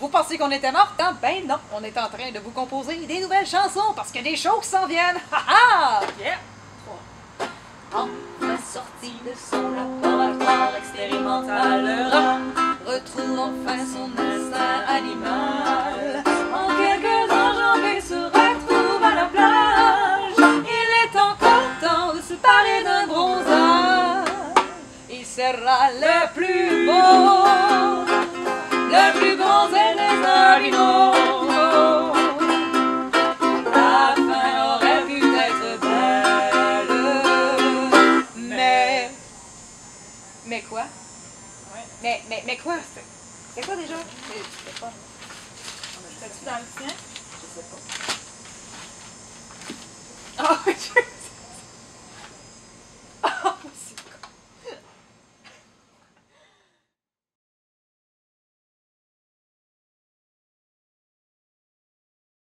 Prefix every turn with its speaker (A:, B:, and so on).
A: vous pensiez qu'on était morte, hein? Ben non, on est en train de vous composer des nouvelles chansons parce que des choses s'en viennent. Ha ha! Yeah!
B: Enfin de son laboratoire expérimental, le rat retrouve enfin son instinct animal. En quelques enjambées se retrouve à la plage. Il est encore temps de se parler d'un bronzage. Il sera le plus beau, La fin aurait pu être belle, mais
A: Mais quoi? Mais, mais, mais quoi? C'était quoi déjà? C'est- pas.
B: T'as-tu dans le tien?
A: Je sais pas.